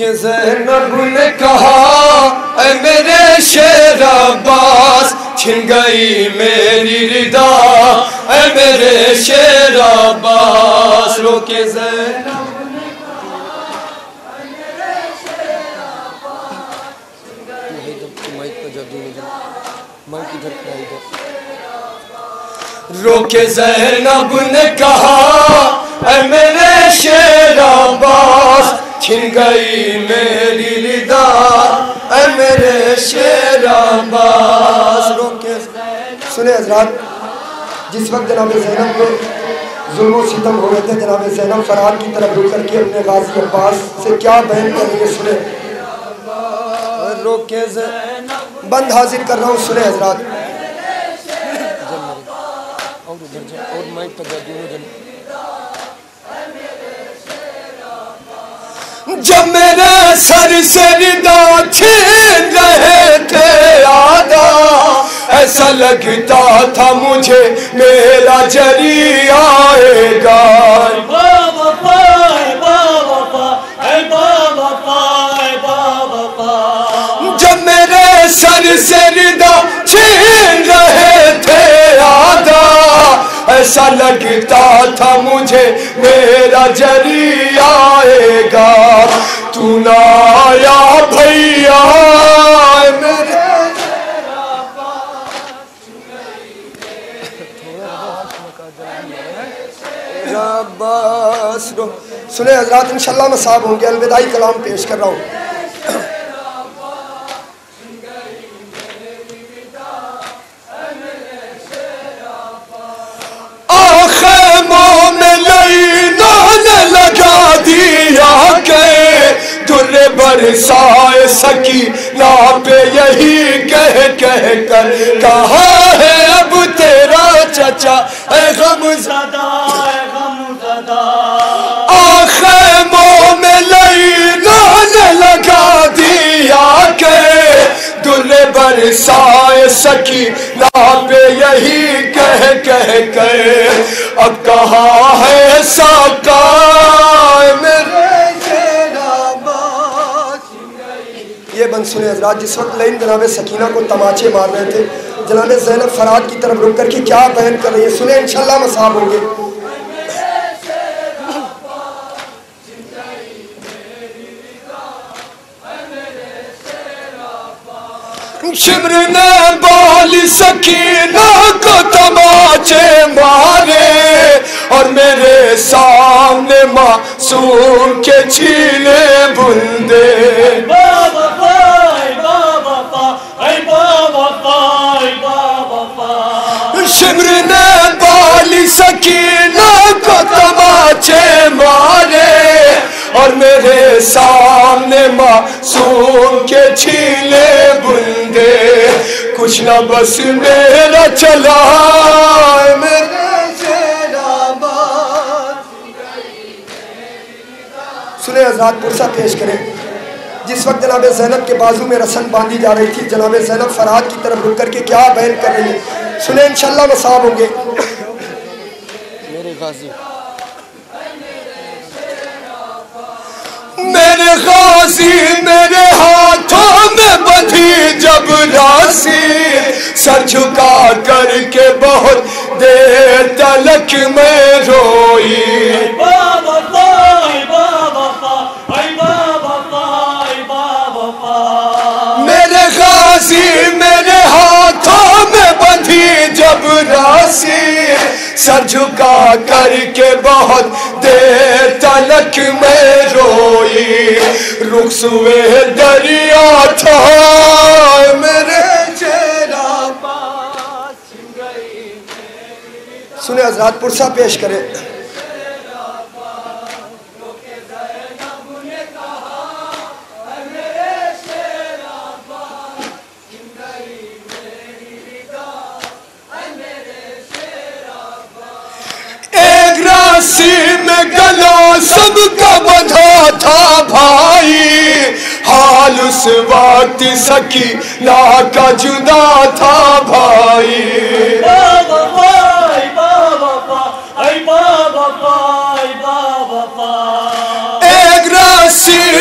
زینب نے کہا، اے میرے شیر عباس چھن گئی میری ردا۔ اے میرے شیر عباس، روکے زینب۔ روکے زینب نے کہا، اے میرے شیر عباس چھن گئی میری لدا اے میرے شیر عباس روکے سنیں حضرات، جس وقت جناب زینب کو ظلم و ستم ہو رہے تھے، جناب زینب فرار کی طرف رک کر کے اپنے غازی عباس سے کیا بیان کر رہی ہے سنیں۔ روکے زینب۔ بند حاضر کر رہا ہوں، سنیں حضرات۔ جب میرے سر سے ردا چھین رہے تھے آدھا ایسا لگتا تھا مجھے میرا جری آئے گا۔ جب میرے سر سے ردا چھین رہے تھے ایسا لگتا تھا مجھے، میرا جری آئے گا۔ تو نہ آیا بھیا، میرے عباس رو سنیں حضرات، انشاءاللہ میں صاحب ہوں گے، الوداعی کلام پیش کر رہا ہوں۔ در برسائے سکینہ پہ یہی کہہ کہہ کر کہا ہے اب تیرا چچا، اے غم زدہ، اے غم زدہ۔ آخیموں میں لینان لگا دیا کہ در برسائے سکی سکینہ پہ یہی کہہ کہہ کر اب کہاں ہے ساکائے یہ بند سنیں حضرات، جس وقت لین جناب سکینہ کو تماچے مار رہے تھے، جناب زینب فراد کی طرف رک کر کے کیا بیان کر رہی ہے سنیں انشاءاللہ میں ہوں گے۔ شمر نے بال سکینہ کو تماچے مارے، اور میرے سامنے معصوم کے چھیلے بندے معصوم کے چھیلے بندے کچھ نہ بس میرا چلا۔ میرے سنیں حضرات پرسہ پیش کریں۔ جس وقت جناب زینب کے بازو میں رسن باندھی جا رہی تھی جناب زینب فراد کی طرف رک کر کے کیا بیان کر رہی ہے سنیں انشاءاللہ میں صاحب ہوں گے۔ میرے غازی۔ میرے ہاتھوں میں بدھی جب راسی سر جھکا کر کے بہت دیر تلک میں روئی۔ راسی سر جھکا کر کے بہت دیر تلک میں روئی۔ رخ سوے دریا تھا، میرے چہرہ سنیں، حضرات، پرسہ پیش کریں۔ میں گلا سب کا بدھا تھا بھائی۔ حال اس وقت سکی نا کا جدا تھا بھائی۔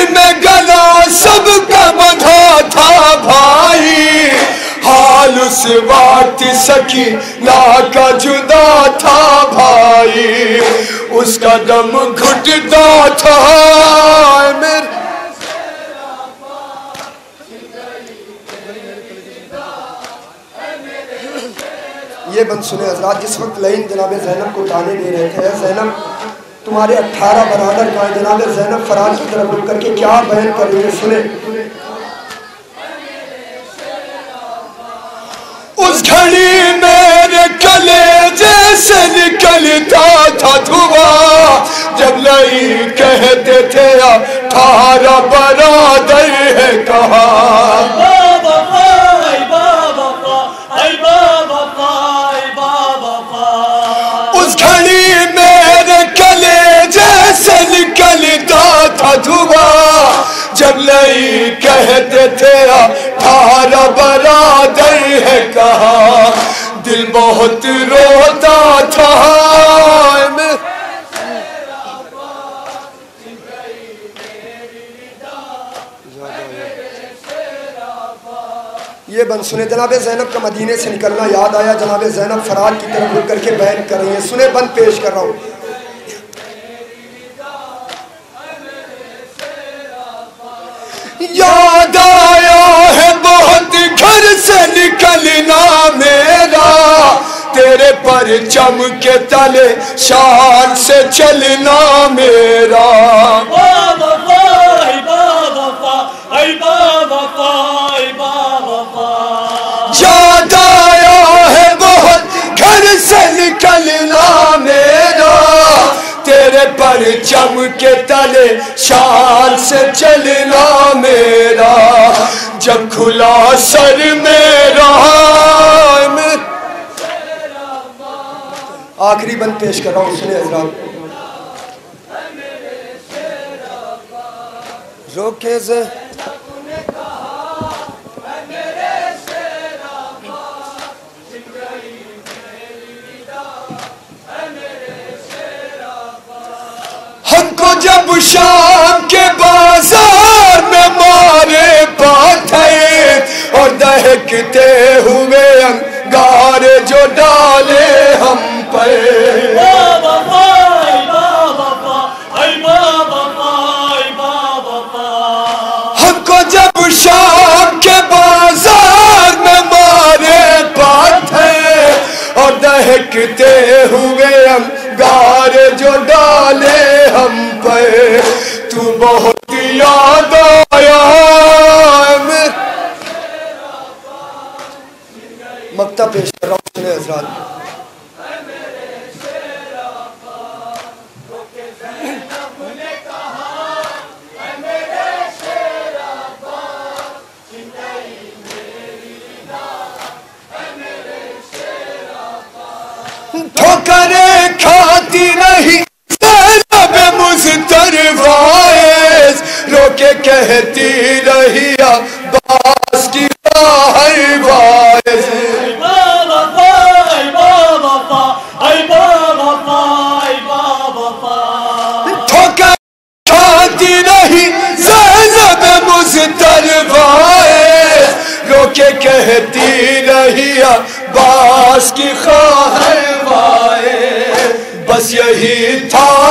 میں گلا سب کا تھا بھائی۔ حال اس وقت سکی نا کا جدا تھا بھائی۔ اس کا دم گھٹتا تھا۔ میرے یہ بند سنے حضرات، جس وقت لین جناب زینب کو تانے دے رہے تھے زینب، تمہارے اٹھارہ برادر کہاں جناب زینب فرار کی طرف رک کر کے کیا بیان کر رہی ہے سنے اس گھڑی میرے کلے جیسے نکلتا تھا دھواں۔ جب نہیں کہتے تھے اٹھارہ برادر ہے کہاں۔ اس گھڑی میرے کلے جیسے نکلتا تھا جب نہیں کہتے تھے اٹھارہ برادر ہے کہاں۔ دل بہت روتا تھا۔ میں یہ بند سنے جناب زینب کا مدینے سے نکلنا یاد آیا۔ جناب زینب فرار کی طرف رک کر کے بیان کر رہی ہیں۔ سنے بند پیش کر رہا ہوں۔ یاد آیا ہے بہت گھر سے نکلنا میرا تیرے پر چم کے تلے شان سے چلنا میرا۔ یاد آیا ہے بہت گھر سے نکلنا میرا۔ تیرے پر چم کے تلے شان سے چلنا میرا۔ جب کھلا سر میرا۔ آخری بند پیش کر رہا ہوں سنے حضرات۔ روکے سے ہم کو جب شام کے بازار میں مارے پاتھے مہکتے دہکتے ہوئے انگار جو ڈالے ہم پر تو بہت یاد آیا میں مکتہ پیش کر رہا ہوں حضرات کہتی رہی عباس کی بابا پائی ٹھوکر کھاتی نہیں زینب رو کے کہتی رہی عباس کی خواہر وائز۔ بس یہی تھا